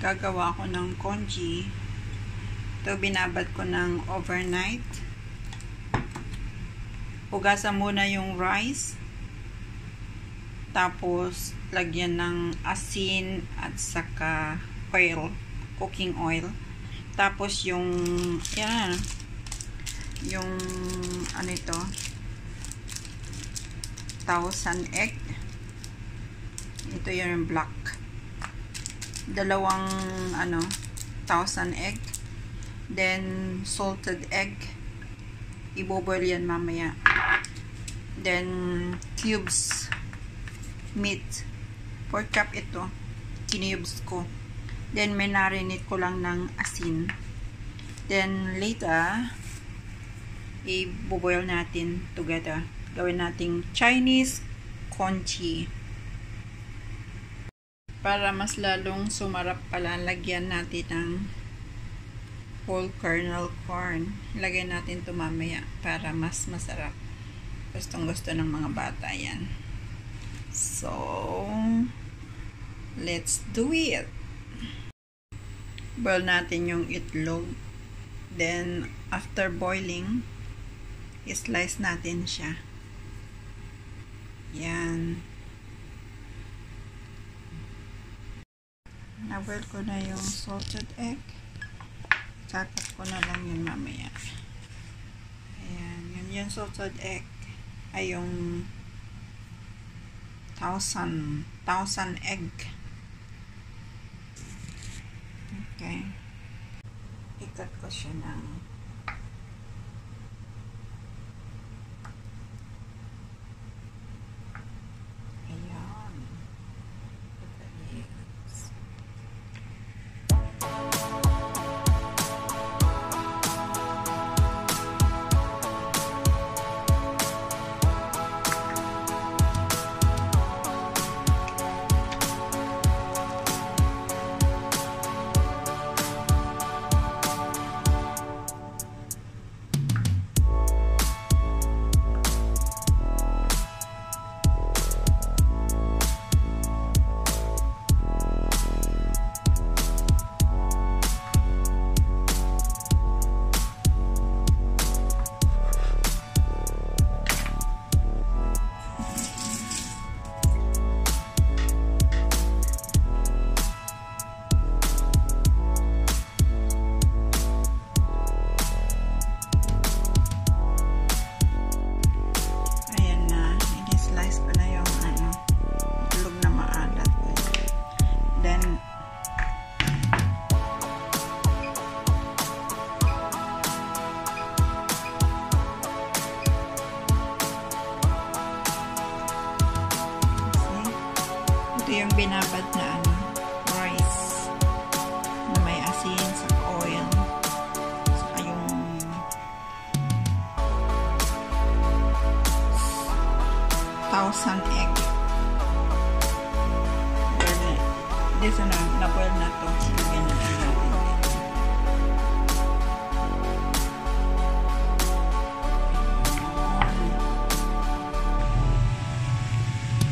gagawa ko ng congee. Ito binabad ko ng overnight. Hugasan muna yung rice. Tapos, lagyan ng asin at saka oil, cooking oil. Tapos, yung, yan, yung, ano ito, thousand egg. Ito yung black dalawang ano thousand egg. Then salted egg. Iboboil yan mamaya. Then cubes meat. Pork chop ito kinubes ko. Then may marinate ko lang ng asin. Then later iboboil natin together. Gawin nating Chinese congee para mas lalong sumarap pala, lagyan natin ng whole kernel corn. Ilagay natin ito mamaya para mas masarap. Gustong gusto ng mga bata yan. So, let's do it. Boil natin yung itlog. Then, after boiling, slice natin siya. Yan. Na-boil ko na yung salted egg. Kakat ko na lang yun mamaya. Ayan, yun yung salted egg. Ay yung thousand, thousand egg. Okay. Ikat ko siya ng thousand egg. This na, na-boil na to. Lagyan na natin.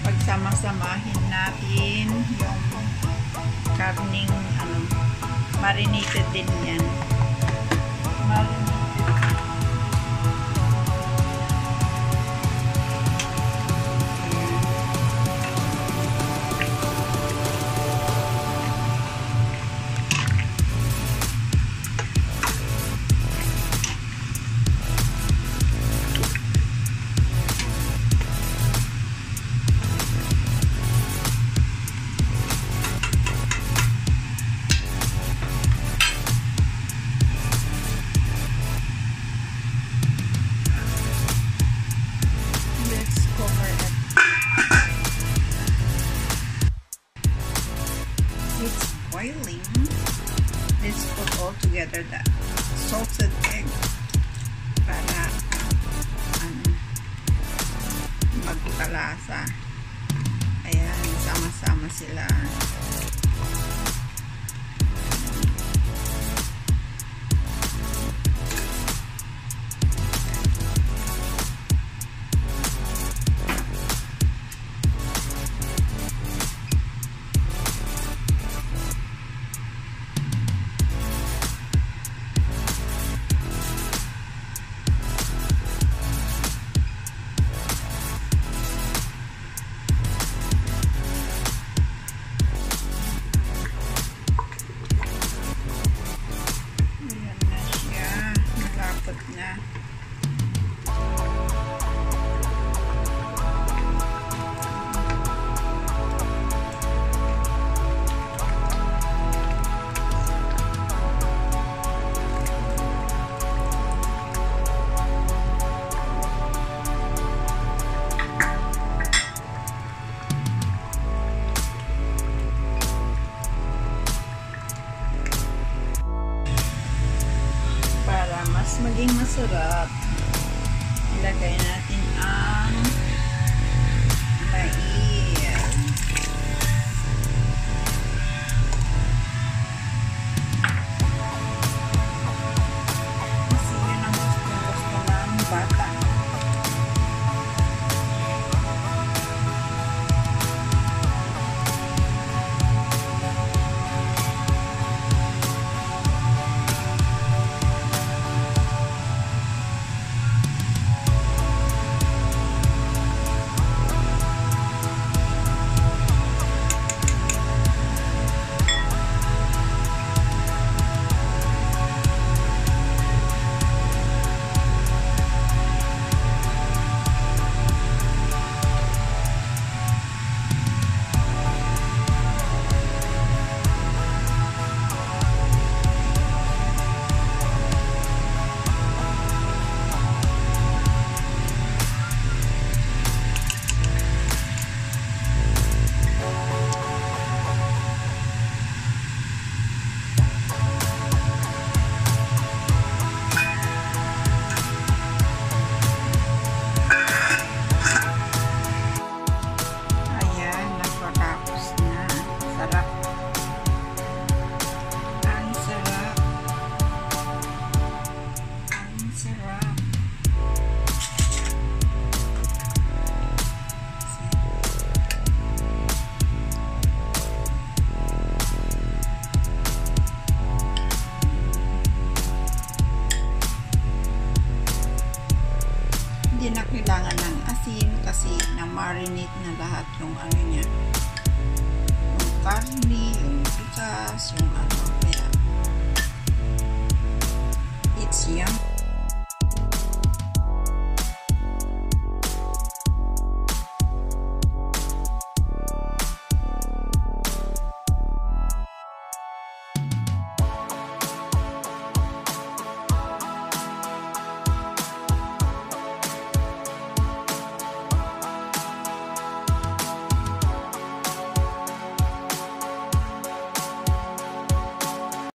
pagsama-samahin natin yung karning ano, marinated din yan. Together the salted egg para um, magkalasa. Ayan, sama-sama sila. Sarap. Ilagay natin lahat yung ano niya.